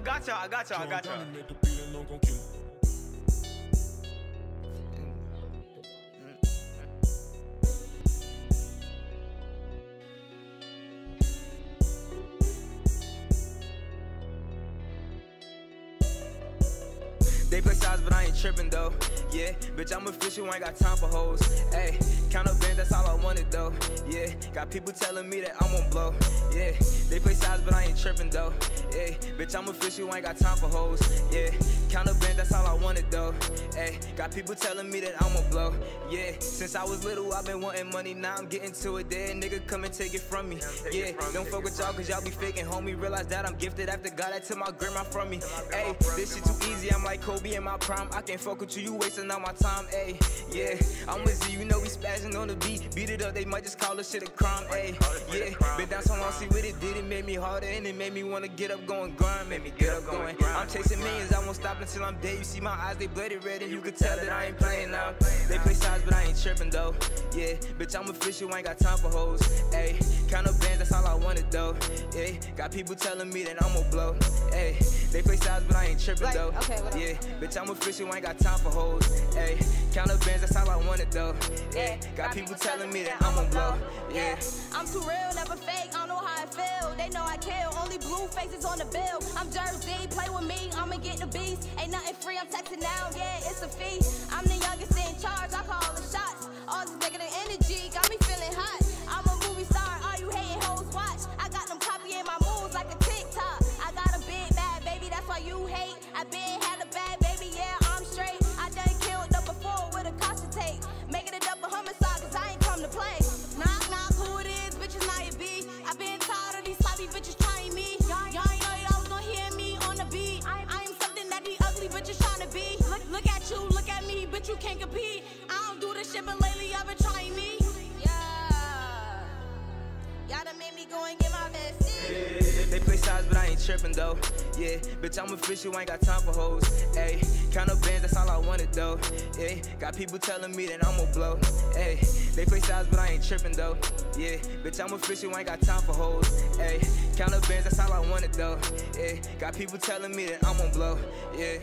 I got y'all, I got y'all, I got y'all. They play sides, but I ain't tripping though. Yeah, bitch, I'm official, ain't got time for hoes. Hey, count up bands, that's all I wanted though. Yeah, got people telling me that I'm on blow. Yeah, they play sides, but I ain't tripping though. Yeah, bitch, I'm official, ain't got time for hoes. Yeah, count up bands, that's all I wanted though. Hey, got people telling me that I'm on blow. Yeah, since I was little, I've been wanting money, now I'm getting to it. There, nigga, come and take it from me. Yeah, don't fuck with y'all, cause y'all be faking, homie. Realize that I'm gifted after God, that took my grandma from me. Hey, this shit too easy, I'm like Kobe in my prime. I can't fuck with you, you wasting all my time. Ayy, yeah, I'm with you, you know we spazzing on the beat. Beat it up, they might just call this shit a crime. Ayy, yeah, been down so long, see what it did. It made me harder and it made me wanna get up, going grind. Made me get up, going. I'm chasing millions, I won't stop until I'm dead. You see my eyes, they blooded red, and you can tell that I ain't playing now. They play sides, but I ain't tripping though. Yeah, bitch, I'm official, ain't got time for hoes. Ayy, count up bands, that's all I wanted though. Yeah, got people telling me that I'm going to blow. Ayy, they play sides, but I ain't tripping Like, though. okay, yeah, bitch, I'm official, ain't got time for hoes. Ayy, count up bands, that's all I wanted though. Yeah, got people telling me that I'm to blow. Yeah. I'm too real, never fake. I don't know how I feel. They know I kill. Only blue faces on the bill. I'm JerZee, play with me. I'ma get the beast. Ain't nothing free. I'm texting now. Yeah, it's a fee. I'm the youngest in charge. I call the shots. All this negative energy got me feeling hot. I'm a movie star. All you hating hoes watch. I got them copying my moves like a TikTok. I got a big bad baby. That's why you hate. I been bitch, you can't compete. I don't do this shit, but lately y'all been trying me. Yeah. Y'all done made me go and get my bestie. They play sides, but I ain't tripping though. Yeah, bitch, I'm official, ain't got time for hoes. Ayy, count up bands, that's all I wanted though. Yeah, got people telling me that I'm going to blow. Ayy, they play sides, but I ain't tripping though. Yeah, bitch, I'm official, ain't got time for hoes. Ayy, count up bands, that's all I wanted though. Yeah, got people telling me that I'm going to blow. Yeah.